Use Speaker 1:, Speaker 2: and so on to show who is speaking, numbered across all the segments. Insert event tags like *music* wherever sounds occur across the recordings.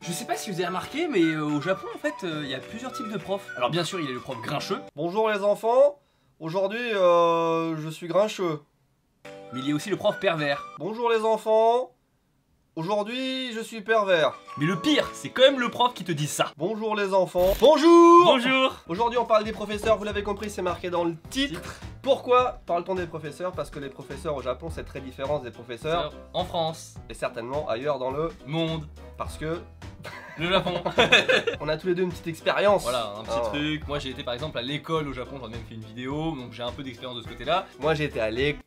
Speaker 1: Je sais pas si vous avez remarqué, mais euh, au Japon, en fait, euh, il y a plusieurs types de profs. Alors bien sûr, il y a le prof grincheux,
Speaker 2: Bonjour les enfants, aujourd'hui euh, je suis grincheux.
Speaker 1: mais il y a aussi le prof pervers.
Speaker 2: Bonjour les enfants, aujourd'hui je suis pervers.
Speaker 1: Mais le pire, c'est quand même le prof qui te dit ça.
Speaker 2: Bonjour les enfants. Bonjour
Speaker 1: Bonjour
Speaker 2: Aujourd'hui on parle des professeurs, vous l'avez compris, c'est marqué dans le titre. Pourquoi parle-t-on des professeurs? Parce que les professeurs au Japon c'est très différent des professeurs
Speaker 1: En France,
Speaker 2: et certainement ailleurs dans le...
Speaker 1: monde,
Speaker 2: Parce que
Speaker 1: le Japon. *laughs*
Speaker 2: on a tous les deux une petite expérience.
Speaker 1: voilà, un petit
Speaker 2: Ah.
Speaker 1: truc. Moi, j'ai été par exemple à l'école au Japon, j'en ai même fait une vidéo, donc j'ai un peu d'expérience de ce côté-là.
Speaker 2: Moi j'ai été à l'école.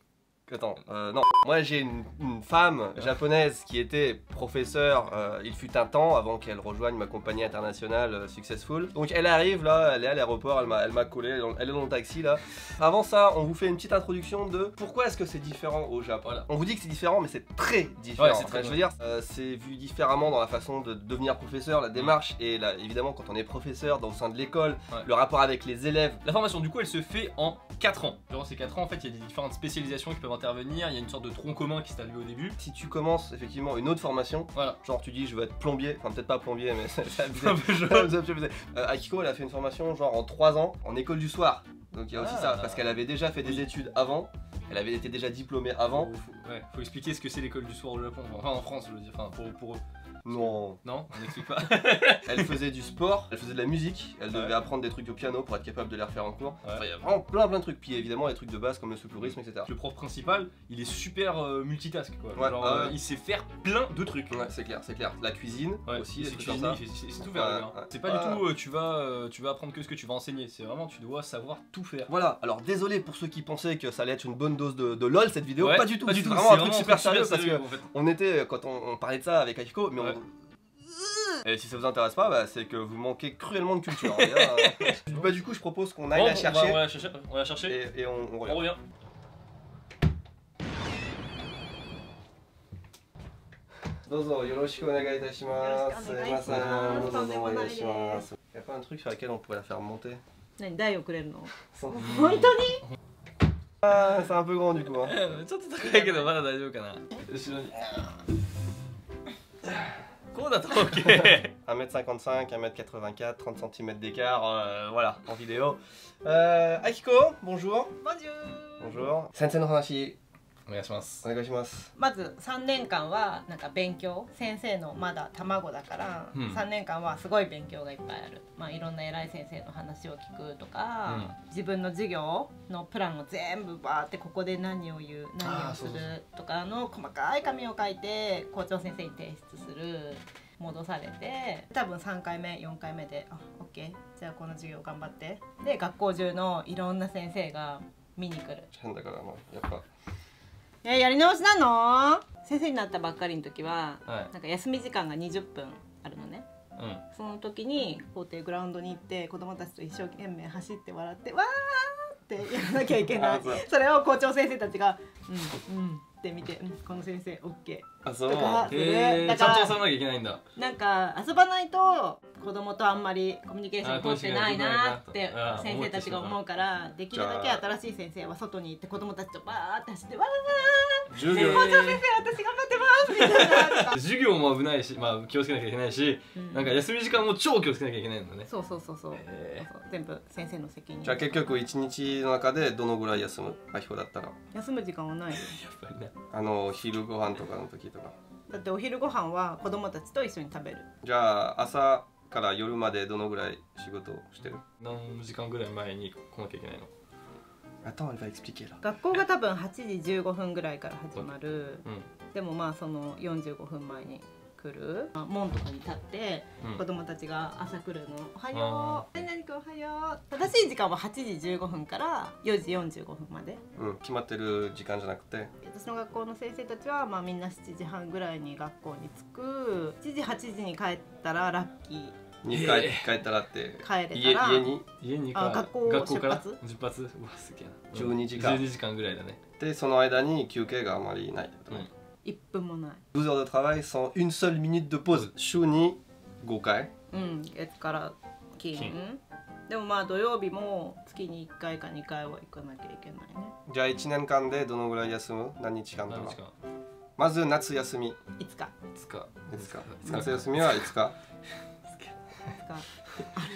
Speaker 2: Attends, euh, non. Moi j'ai une, une femme japonaise qui était professeure, euh, il fut un temps avant qu'elle rejoigne ma compagnie internationale euh, Successful. Donc elle arrive là, elle est à l'aéroport, elle m'a collé, elle est dans- elle est dans le taxi là. Avant ça, on vous fait une petite introduction de pourquoi est-ce que c'est différent au Japon.
Speaker 1: Voilà.
Speaker 2: On vous dit que c'est différent, mais c'est très différent.
Speaker 1: Ouais, c'est très
Speaker 2: je veux dire, c'est vu différemment dans la façon de devenir professeur, la démarche, et là, évidemment quand on est professeur dans le sein de l'école,
Speaker 1: Ouais.
Speaker 2: le rapport avec les élèves.
Speaker 1: La formation, du coup, elle se fait en 4 ans. Durant ces 4 ans, en fait, il y a des différentes spécialisations qui peuvent intervenir. Il y a une sorte de tronc commun qui s'établit au début.
Speaker 2: Si tu commences effectivement une autre formation,
Speaker 1: Voilà.
Speaker 2: Genre tu dis je veux être plombier, enfin peut-être pas plombier mais. *laughs* C'est abusé. *laughs* *laughs* Euh, Akiko elle a fait une formation genre en 3 ans en école du soir. Donc il y a aussi
Speaker 1: Ah.
Speaker 2: ça, parce qu'elle avait déjà fait des études avant, elle avait été déjà diplômée avant.
Speaker 1: Faut, faut- ouais, faut expliquer ce que c'est l'école du soir au Japon. Enfin, en France, je veux dire. Enfin, pour, pour eux.
Speaker 2: Non.
Speaker 1: Non, on n'explique pas. *laughs*
Speaker 2: Elle faisait du sport, elle faisait de la musique, elle devait
Speaker 1: Ouais.
Speaker 2: apprendre des trucs au piano pour être capable de les refaire en cours.
Speaker 1: Ouais.
Speaker 2: Enfin il y a vraiment plein plein de trucs. Puis évidemment les trucs de base comme le secourisme, etc.
Speaker 1: Le prof principal, il est super euh, multitask quoi.
Speaker 2: Ouais,
Speaker 1: Genre,
Speaker 2: ouais,
Speaker 1: euh, il sait faire plein de trucs.
Speaker 2: Ouais c'est clair, c'est clair. La cuisine aussi,
Speaker 1: c'est tout faire. C'est pas du tout, euh, tu vas, tu vas apprendre que ce que tu vas enseigner. C'est vraiment, tu dois savoir tout faire.
Speaker 2: Voilà, alors désolé pour ceux qui pensaient que ça allait être une bonne dose de, de LOL cette vidéo, pas du tout,
Speaker 1: Pas du
Speaker 2: c'est
Speaker 1: tout.
Speaker 2: vraiment
Speaker 1: c'est
Speaker 2: un truc super sérieux parce que
Speaker 1: en fait.
Speaker 2: On était, quand on, on parlait de ça avec Akiko, mais
Speaker 1: ouais.
Speaker 2: Et si ça vous intéresse pas, bah, c'est que vous manquez cruellement de culture. hein, hein. *laughs* bah, du coup, je propose qu'on aille
Speaker 1: bon,
Speaker 2: la chercher.
Speaker 1: On va, on va, la chercher, on va la chercher.
Speaker 2: Et, et on, on, revient. On revient. Pas un truc sur lequel on pourrait la faire monter? *laughs* Ah, c'est un peu grand du coup. Hein. *laughs* 1m55, 1m84, 30 cm d'écart, euh, voilà, en vidéo. Euh, Akiko, bonjour.
Speaker 3: Bonjour.
Speaker 2: Bonjour. Sensei no
Speaker 1: お願いします。
Speaker 2: お願いします。
Speaker 3: まず3年間はなんか勉強先生のまだ卵だから、
Speaker 1: うん。
Speaker 3: 3年間はすごい勉強がいっぱいある、まあ、いろんな偉い先生の話を聞くとか、自分の授業のプランを全部バーってここで何を言う何をするとかの細かい紙を書いて校長先生に提出する戻されて多分3回目4回目で「あオッケーじゃあこの授業頑張って」で学校中のいろんな先生が見に来る。
Speaker 2: 変だから、まあ、やっぱ。
Speaker 3: えやり直しなの？先生になったばっかりの時は、
Speaker 1: はい。
Speaker 3: なんか休み時間が20分あるのね。
Speaker 1: うん。
Speaker 3: その時に校庭グラウンドに行って子供たちと一生懸命走って笑ってわーってやらなきゃいけない。
Speaker 2: あそう。
Speaker 3: それを校長先生たちが「うんうん」って見て、うん「この先生 OK
Speaker 2: あ、そ」
Speaker 3: とかする
Speaker 1: へえ
Speaker 3: だから
Speaker 1: なきゃいけないんだ。
Speaker 3: なんか遊ばないと子供とあんまりコミュニケーション取ってないなって
Speaker 1: あ
Speaker 3: 先生たちが思うからできるだけ新しい先生は外に行って子供たちとバーって走ってわー
Speaker 2: 授業
Speaker 3: 校長先生私頑張ってますみたいな。
Speaker 1: 授業も危ないし、まあ、気をつけなきゃいけないし、
Speaker 3: うん。
Speaker 1: なんか休み時間も超気をつけなきゃいけないんだね。
Speaker 3: そうそうそうそう。
Speaker 1: へ
Speaker 3: そうそう全部先生の責任。
Speaker 2: じゃあ結局一日の中でどのぐらい休むアキコだったら？
Speaker 3: 休む時間はないよ。
Speaker 1: やっぱりね。
Speaker 2: あの昼ご飯とかの時とか。
Speaker 3: だってお昼ご飯は子供たちと一緒に食べる。
Speaker 2: じゃあ朝から夜までどのぐらい仕事をしてる？
Speaker 1: 何時間ぐらい前に来なきゃいけないの？
Speaker 2: Attends, elle va expliquer là.
Speaker 3: 学校が多分8時15分ぐらいから始まる。
Speaker 1: うん。
Speaker 3: でもまあその45分前に来る、まあ、門とかに立って
Speaker 1: うん。
Speaker 3: 子供たちが朝来るの「おは
Speaker 1: あ
Speaker 3: よう。何々くんおはよう」正しい時間は8時15分から4時45分まで。
Speaker 2: うん。決まってる時間じゃなくて。
Speaker 3: 私の学校の先生たちは、まあ、みんな7時半ぐらいに学校に着く。7時8時に帰ったらラッキー
Speaker 2: に帰,、
Speaker 1: え
Speaker 2: 帰ったらって
Speaker 3: 帰れ
Speaker 2: 家
Speaker 3: たら。
Speaker 2: 家に？
Speaker 1: 家にか
Speaker 3: あ学校
Speaker 1: 学校から？
Speaker 3: 出発？
Speaker 1: 出発？うわすげえな。
Speaker 2: 12時間
Speaker 1: 12時間ぐらいだね。
Speaker 2: でその間に休憩があまりない、
Speaker 1: うん。
Speaker 3: 1分もない。
Speaker 2: 12 heures de travail sans une seule minute de pause. 週に5回。
Speaker 3: うん。月から金。
Speaker 1: 金。
Speaker 3: でもまあ土曜日も月に1回か2回は行かなきゃいけないね。
Speaker 2: じゃあ1年間でどのぐらい休む？何日間とか？
Speaker 1: 何日間？
Speaker 2: まず夏休み。
Speaker 3: いつか
Speaker 1: いつか
Speaker 2: いつか
Speaker 1: いつか
Speaker 2: 夏休みはいつか
Speaker 3: いつか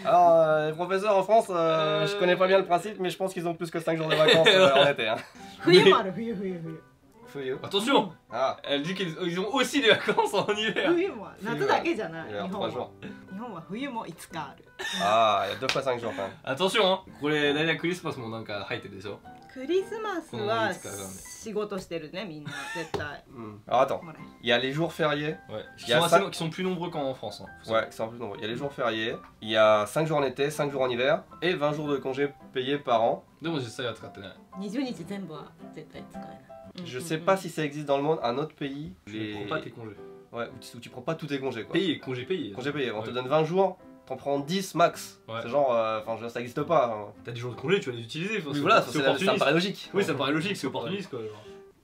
Speaker 2: Alors, euh, les professeurs en France, euh, je connais pas bien le principe, mais je pense qu'ils ont plus que 5 jours de *laughs* vacances euh, en été. Hein.
Speaker 3: 冬もある冬冬冬
Speaker 2: Fouilleux.
Speaker 1: Attention
Speaker 2: Ah,
Speaker 1: Elle dit qu'ils ils ont aussi des vacances en hiver
Speaker 3: 冬もある夏だけじゃない
Speaker 2: il y a
Speaker 3: 日
Speaker 2: 3 jours.
Speaker 3: 本は日本は冬もいつかある
Speaker 2: Ah, il y a 2 fois 5 jours quand même.
Speaker 1: Attention heinこれ大体クリスマスもなんか入ってるでしょ
Speaker 3: クリスマス
Speaker 1: うん
Speaker 3: はい
Speaker 1: つかわかんない
Speaker 3: 仕事してるねみんな絶対 *laughs*
Speaker 2: Hmm. Alors attends,
Speaker 3: ほら
Speaker 2: il y a les jours fériés.
Speaker 1: Ouais Qui
Speaker 2: Il y a
Speaker 1: sont,
Speaker 2: ça-
Speaker 1: assez no- qui sont plus nombreux qu'en France hein. Faut
Speaker 2: Ouais, c'est un peu nombreux. Il y a les jours fériés, il y a 5 jours en été, 5 jours en hiver, et 20 jours de congés payés par an.
Speaker 1: でも実際は使ってない
Speaker 3: 20日全部は絶対使えない
Speaker 2: Je sais pas si ça existe dans le monde, un autre pays.
Speaker 1: Tu
Speaker 2: les-
Speaker 1: prends pas tes congés
Speaker 2: Ouais, où tu, où tu prends pas tous tes congés quoi.
Speaker 1: Payés, congés payés
Speaker 2: Congés payés, on te
Speaker 1: Ouais.
Speaker 2: donne 20 jours, t'en prends 10 max.
Speaker 1: Ouais.
Speaker 2: C'est genre, euh, enfin, dire, ça existe pas. hein.
Speaker 1: T'as des jours de congé, tu vas les utiliser
Speaker 2: Oui, voilà,
Speaker 1: c'est
Speaker 2: c'est- ça me paraît logique.
Speaker 1: Oui ça paraît logique, c'est opportuniste quoi genre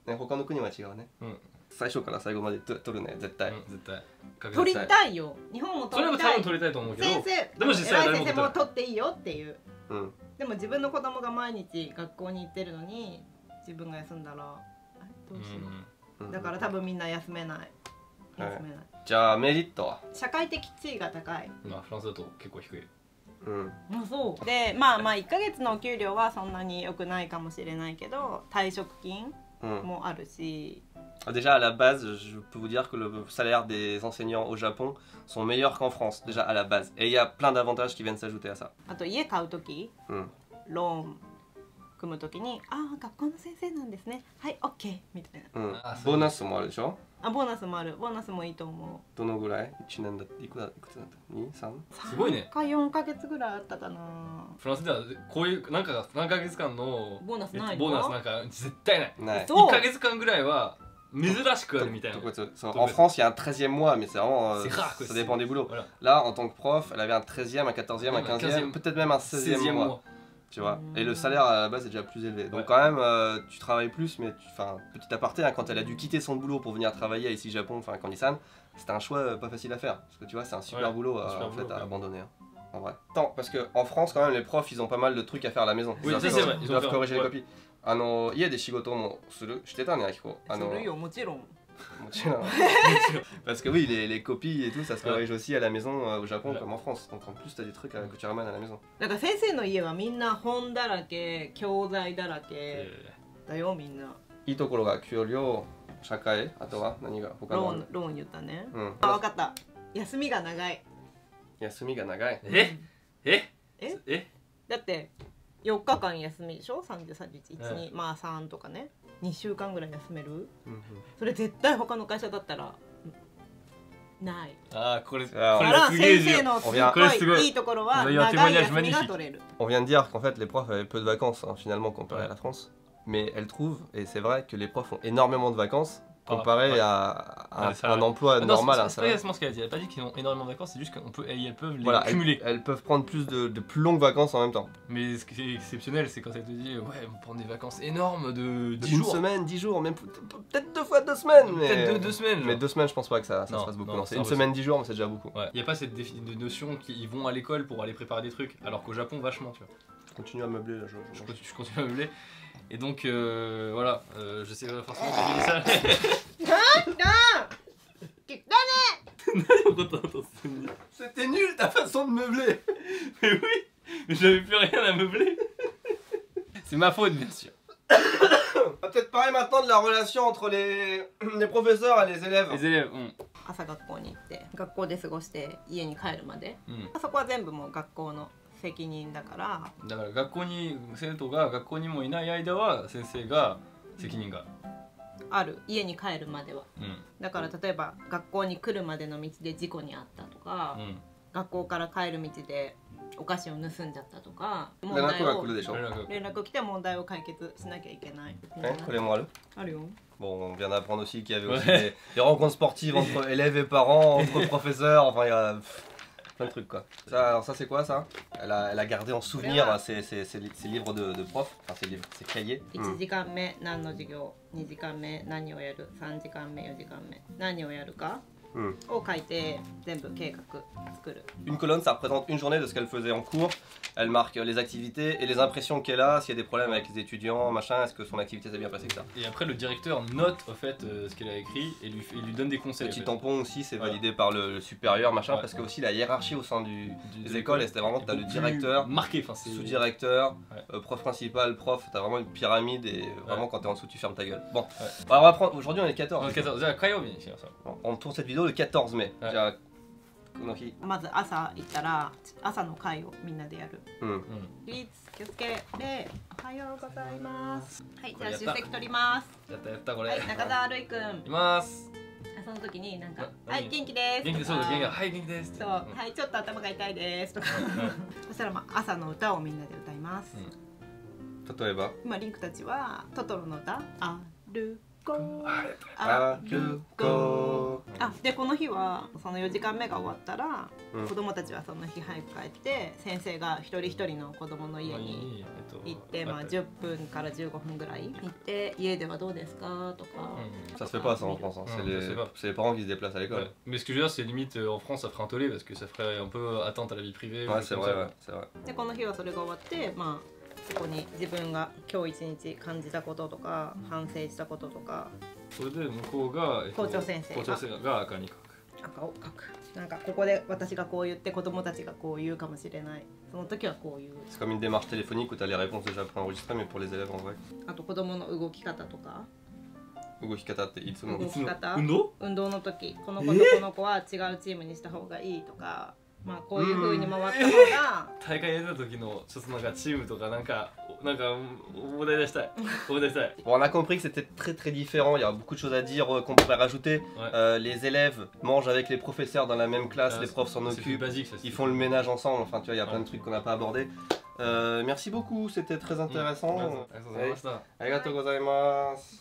Speaker 2: ね、他の国は違うね。
Speaker 1: うん
Speaker 2: 最初から最後までと取るね、絶対。
Speaker 1: うん絶対確
Speaker 3: 取
Speaker 1: 実
Speaker 3: りたいよ日本も
Speaker 1: それも
Speaker 3: 取りたい
Speaker 1: 多分取りたいと思うけど
Speaker 3: 先生
Speaker 1: でも実際
Speaker 3: 先生
Speaker 1: 誰も取ってない
Speaker 3: いいよっていう
Speaker 2: うん。
Speaker 3: でも自分の子供が毎日学校に行ってるのに自分が休んだらあれどうしよ
Speaker 2: うん
Speaker 3: うだから多分みんな休めな
Speaker 2: い
Speaker 3: 休めない
Speaker 2: じゃあメリットは
Speaker 3: 社会的地位が高い
Speaker 1: うんまあフランスだと結構低い
Speaker 2: うん。
Speaker 3: あそうでまあまあ1ヶ月のお給料はそんなに良くないかもしれないけど退職金
Speaker 2: うん。
Speaker 3: もあるし
Speaker 2: Déjà à la base, je peux vous dire que le salaire des enseignants au Japon sont meilleurs qu'en France, déjà à la base. Et il y a plein d'avantages qui viennent s'ajouter à ça.
Speaker 3: あと家買う時
Speaker 2: うん。
Speaker 3: ローン組むとに、ああ、学校の先生なんですね。はい、オッケーみたいな。
Speaker 2: ボーナスもあるでしょ？
Speaker 3: あ、ボーナスもある、ボーナスもいいと思う。
Speaker 2: どのぐらい、一年だっていくら、いくつだった？
Speaker 3: 二、三？
Speaker 1: すごいね。
Speaker 3: か、四ヶ月ぐらいあったかな。
Speaker 1: フランスでは、こういう、なんか、何ヶ月間の。
Speaker 3: ボーナスない、えっと。
Speaker 1: ボーナスなんか、絶対ない。
Speaker 2: ない。
Speaker 1: 一ヶ月間ぐらいは。
Speaker 2: En France, il y a un 13e mois, mais c'est vraiment. Ça. dépend du boulots。Là, en tant que prof, elle avait un 13e, un 14e, un 15e,
Speaker 1: 15e
Speaker 2: peut-être même un 16e,
Speaker 1: 16e
Speaker 2: mois. Tu vois.
Speaker 3: Mm.
Speaker 2: Et le salaire à la base est déjà plus élevé. Donc,
Speaker 1: Ouais.
Speaker 2: quand même, euh, tu travailles plus, mais tu- enfin, petit aparté, hein, quand elle a dû quitter son boulot pour venir travailler ici au Japon, enfin, quand Nissan, c'était un choix euh, pas facile à faire. Parce que tu vois, c'est un super
Speaker 1: Ouais,
Speaker 2: boulot
Speaker 1: un
Speaker 2: à,
Speaker 1: super
Speaker 2: en fait,
Speaker 1: boulot,
Speaker 2: à
Speaker 1: quand même.
Speaker 2: abandonner. hein, En vrai. Attends, parce qu'en France, quand même, les profs, ils ont pas mal de trucs à faire à la maison.
Speaker 1: Oui,
Speaker 2: Ils
Speaker 1: ça,
Speaker 2: doivent-
Speaker 1: c'est vrai,
Speaker 2: Ils
Speaker 1: ils
Speaker 2: doivent
Speaker 1: ont fait-
Speaker 2: corriger les
Speaker 1: ouais.
Speaker 2: copies. あの家で仕事もするしてたね、アキコ。あの
Speaker 3: するよもちろん
Speaker 2: Parce que oui, les, les copies et tout, ça se corrige aussi à la maison euh, au Japon
Speaker 1: Ouais.
Speaker 2: comme en France. Donc en plus, t'as des trucs euh, que tu ramènes à la maison.
Speaker 3: だから先生の家はみんな本だらけ教材だらけ
Speaker 1: え
Speaker 3: だよみんない
Speaker 2: いところが給料、社会、あとは何が他の
Speaker 3: ローンローン言ったね
Speaker 2: うん。
Speaker 3: あ分かった休みが長い
Speaker 2: 休みが長い。
Speaker 1: ーええ
Speaker 3: え
Speaker 1: え
Speaker 3: だって4日間休みでしょ3031
Speaker 1: うん
Speaker 3: に、まあ3とかね2週間ぐらい休める
Speaker 2: うん
Speaker 3: それ絶対他の会社だったらない
Speaker 1: あーこれこ
Speaker 2: あー
Speaker 1: れ
Speaker 3: だから
Speaker 1: すげえ
Speaker 3: 先生のす
Speaker 2: こ
Speaker 1: れすごい
Speaker 3: ごいいいところは
Speaker 1: いや
Speaker 3: 長い
Speaker 1: témoignage
Speaker 3: 休みが
Speaker 1: magnifique
Speaker 3: 取れる
Speaker 2: On vient de dire qu'en fait, les profs avaient peu de vacances hein, finalement comparé
Speaker 1: Ouais.
Speaker 2: à la France. Mais elles trouvent, et c'est vrai, que les profs ont énormément de vacances
Speaker 1: Ah,
Speaker 2: comparé
Speaker 1: ouais.
Speaker 2: à, à
Speaker 1: Ouais,
Speaker 2: un, un
Speaker 1: ouais.
Speaker 2: emploi
Speaker 1: Ah non,
Speaker 2: normal.
Speaker 1: c'est-
Speaker 2: hein,
Speaker 1: pas exactement ce qu'elle a dit. Elle a pas dit qu'ils ont énormément de vacances, c'est juste qu'elles peuvent, les
Speaker 2: Voilà,
Speaker 1: cumuler.
Speaker 2: elles peuvent prendre plus de, de plus longues vacances en même temps.
Speaker 1: Mais ce qui est exceptionnel, c'est quand elle te dit Ouais, on prend des vacances énormes de 10
Speaker 2: Une
Speaker 1: jours.
Speaker 2: semaine, dix jours, même peut-être deux fois deux semaines. Mais...
Speaker 1: Peut-être deux, deux semaines.
Speaker 2: Mais
Speaker 1: genre.
Speaker 2: deux semaines, je pense pas que ça, ça
Speaker 1: Non,
Speaker 2: se fasse beaucoup.
Speaker 1: non,
Speaker 2: une
Speaker 1: impossible.
Speaker 2: semaine, dix jours, mais c'est déjà beaucoup.
Speaker 1: Ouais. Il n'y a pas cette de notion qu'ils vont à l'école pour aller préparer des trucs, alors qu'au Japon, vachement, tu vois.
Speaker 2: Continue à meubler là, je, je-
Speaker 1: Je je continue à meubler. Et donc, euh, voilà, euh, je sais pas forcément quand je dis ça.
Speaker 3: 汚ね
Speaker 2: C'était nul ta façon de meubler
Speaker 1: Mais oui, mais j'avais plus rien à meubler. C'est ma faute, bien sûr.
Speaker 2: On va peut-être parler maintenant de la relation entre les, *clears throat* les professeurs et les élèves.
Speaker 1: Les élèves, hum,
Speaker 3: 朝学校に行って学校で過ごして家に帰るまで
Speaker 1: hum.
Speaker 3: そこは全部もう学校の 責任だから。
Speaker 1: だから学校に生徒が学校にもいない間は先生が責任が、
Speaker 3: ある。家に帰るまでは。
Speaker 1: うん。
Speaker 3: だから例えば学校に来るまでの道で事故に遭ったとか、
Speaker 1: うん、
Speaker 3: 学校から帰る道でお菓子を盗んじゃったとか問
Speaker 2: 連
Speaker 3: 題を
Speaker 2: 絡が来るでしょ？
Speaker 1: 連絡
Speaker 3: 連絡来て問題を解決しなきゃいけない。
Speaker 2: え？これもある？
Speaker 3: あるよ。
Speaker 2: Bon, on vient d'apprendre aussi qu'il y avait *laughs* aussi des, des rencontres sportives entre *laughs* élèves et parents, entre professeurs, enfin il y a plein de trucs quoi. Ça, alors ça c'est quoi ça elle a, elle a gardé en souvenir ses, ses- ses li- ses livres de, de prof, enfin ses livres, ses cahiers.
Speaker 3: 1 時間目何の授業2時間目何をやる3時間目4時間目何をやるか
Speaker 2: うん
Speaker 3: を書いて全部計画作る
Speaker 2: Une colonne, ça représente une journée de ce qu'elle faisait en cours. Elle marque les activités et les impressions qu'elle a, s'il y a des problèmes avec les étudiants, machin, est-ce que son activité s'est bien passée, que ça.
Speaker 1: Et après, le directeur note au fait euh, ce qu'elle a écrit et lui, fait- il lui donne des conseils.
Speaker 2: Petit
Speaker 1: en fait.
Speaker 2: tampon aussi, c'est
Speaker 1: Voilà.
Speaker 2: validé par le, le supérieur, machin,
Speaker 1: Ouais.
Speaker 2: parce que aussi la hiérarchie au sein du,
Speaker 1: Du-
Speaker 2: des
Speaker 1: de
Speaker 2: écoles,
Speaker 1: l'école
Speaker 2: c'était vraiment,
Speaker 1: est
Speaker 2: t'as le
Speaker 1: beaucoup
Speaker 2: directeur,
Speaker 1: plus marqué. Enfin, c'est
Speaker 2: sous-directeur,
Speaker 1: Ouais.
Speaker 2: euh, prof principal, prof, t'as vraiment une pyramide et vraiment
Speaker 1: Ouais.
Speaker 2: quand t'es en dessous, tu fermes ta gueule. Bon, alors on va prendre, aujourd'hui on est le 14.
Speaker 1: Non, 14. じゃあ火曜日にしようそれ
Speaker 2: Bon, On tourne cette vidéo le 14 mai.
Speaker 1: Ouais.
Speaker 2: じゃあこの日、
Speaker 3: まず朝行ったら朝の会をみんなでやる。
Speaker 2: うん、
Speaker 1: うん
Speaker 3: 起立気をつけ礼おはようございます。はいじゃあ出席取ります。
Speaker 1: やったやったこれ、
Speaker 3: はい中澤るいくん。
Speaker 1: いきます。
Speaker 3: その時になんか
Speaker 1: な「
Speaker 3: はい
Speaker 1: 何？
Speaker 3: 元気です」
Speaker 1: 元気です。そうだ元気だはい元気です
Speaker 3: そう、はい、ちょっと頭が痛いです。とか、そしたらまあ朝の歌をみんなで歌います。
Speaker 1: うん。
Speaker 2: 例えば、
Speaker 3: 今リンクたちはトトロの歌、あるこ。
Speaker 2: あるこ
Speaker 3: あ、でこの日はその4時間目が終わったら、
Speaker 2: うん
Speaker 3: 子供たちはその日早く帰って先生が一人一人の子供の家に行って、まあ10分から15分ぐらい行って家ではどうですかとか。
Speaker 2: Ça se fait pas ça en France, hein. c'est les, c'est les parents qui se déplacent à l'école.
Speaker 1: Ouais. Mais ce que je veux dire, c'est limite euh, en France, ça ferait un tollé parce que ça ferait un peu attente à la vie privée. ou
Speaker 2: Ouais, c'est vrai, ouais, c'est vrai.
Speaker 3: でこの日はそれが終わってまあそこに自分が今日一日感じたこととか反省したこととか.
Speaker 1: それで向こうが、えっと
Speaker 3: 校長先生が。
Speaker 1: 校長先生が赤に書く。
Speaker 3: 赤を書く。なんかここで私がこう言って子供たちがこう言うかもしれない。その時はこういう。
Speaker 2: C'est comme une démarche téléphonique où t'as les réponses déjà préenregistrées, mais pour les élèves en vrai.
Speaker 3: あと子供の動き方とか。
Speaker 2: Ugo Hikata, t'es Itsumo.
Speaker 3: 動き方？
Speaker 1: 運動？
Speaker 3: 運動の時。この子とこの子は違うチームにした方がいいとか まあこういう風に回った方*laughs* が
Speaker 1: 大会やった時のちょっとなんかチームとかなんかなんか思い出したい思い出したい *laughs*
Speaker 2: Bon, on a compris que c'était très très différent, il y a beaucoup de choses à dire euh, qu'on pourrait rajouter.
Speaker 1: Ouais.
Speaker 2: Euh, les élèves mangent avec les professeurs dans la même classe,
Speaker 1: Ah,
Speaker 2: les profs s'en
Speaker 1: c'est plus
Speaker 2: occupent,
Speaker 1: basique ça
Speaker 2: ils font le ménage ensemble, enfin tu vois, il y a plein de
Speaker 1: Ouais.
Speaker 2: trucs qu'on n'a pas abordés. Euh, merci beaucoup, c'était très mm. intéressant. Bon,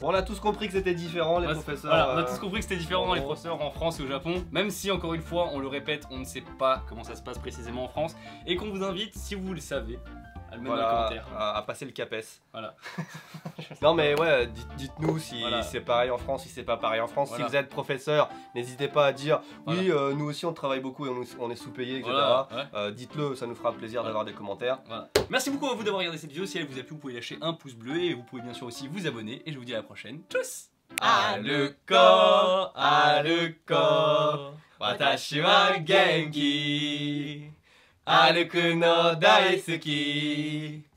Speaker 2: on a tous compris que c'était différent, les professeurs.
Speaker 1: Voilà, on a
Speaker 2: euh,
Speaker 1: tous compris que c'était différent, les professeurs en France et au Japon. Même si, encore une fois, on le répète, on ne sait pas comment ça se passe précisément en France. Et qu'on vous invite, si vous le savez, à le mettre dans les
Speaker 2: Voilà,
Speaker 1: commentaires.
Speaker 2: à, à passer le CAPES.
Speaker 1: Voilà. *laughs*
Speaker 2: non mais ouais, dites- dites-nous si
Speaker 1: Voilà.
Speaker 2: c'est pareil en France, si c'est pas pareil en France.
Speaker 1: Voilà.
Speaker 2: Si vous êtes professeur, n'hésitez pas à dire
Speaker 1: Voilà.
Speaker 2: oui, euh, nous aussi on travaille beaucoup et on, on est sous-payé, etc.
Speaker 1: Voilà, ouais.
Speaker 2: Euh, Dites-le, ça nous fera plaisir
Speaker 1: Voilà.
Speaker 2: d'avoir des commentaires.
Speaker 1: Voilà. Merci beaucoup à vous d'avoir regardé cette vidéo. Si elle vous a plu, vous pouvez lâcher un pouce bleu et vous pouvez bien sûr aussi vous abonner. Et je vous dis à la prochaine. Tchuss
Speaker 3: Aluko,
Speaker 1: aluko, 歩くの大好き。